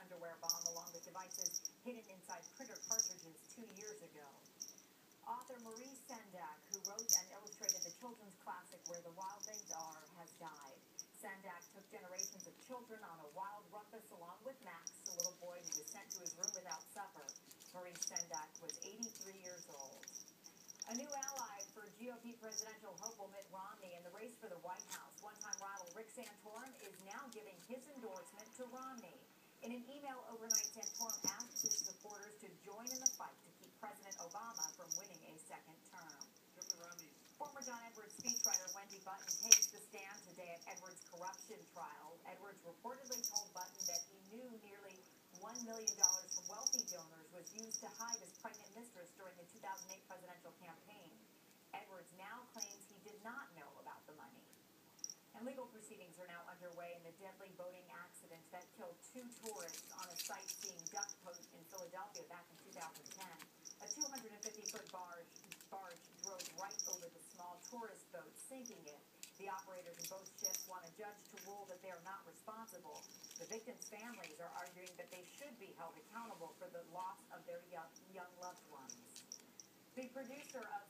underwear bomb along with devices hidden inside printer cartridges two years ago. Author Maurice Sendak, who wrote and illustrated the children's classic Where the Wild Things Are, has died. Sendak took generations of children on a wild ruckus along with Max, a little boy who was sent to his room without supper. Maurice Sendak was 83 years old. A new ally for GOP presidential hopeful Mitt Romney in the race for the White House. One-time rival Rick Santorum is now giving his endorsement to Romney. In an email overnight, Santorum asked his supporters to join in the fight to keep President Obama from winning a second term. Former John Edwards speechwriter Wendy Button takes the stand today at Edwards' corruption trial. Edwards reportedly told Button that he knew nearly $1 million from wealthy donors was used to hide his pregnant mistress during the 2008 presidential campaign. Edwards now claims he did not know about the money. And legal proceedings are now underway in the deadly boating accident that two tourists on a sightseeing duck boat in Philadelphia back in 2010. A 250-foot barge, barge drove right over the small tourist boat, sinking it. The operators in both ships want a judge to rule that they are not responsible. The victims' families are arguing that they should be held accountable for the loss of their young, young loved ones. The producer of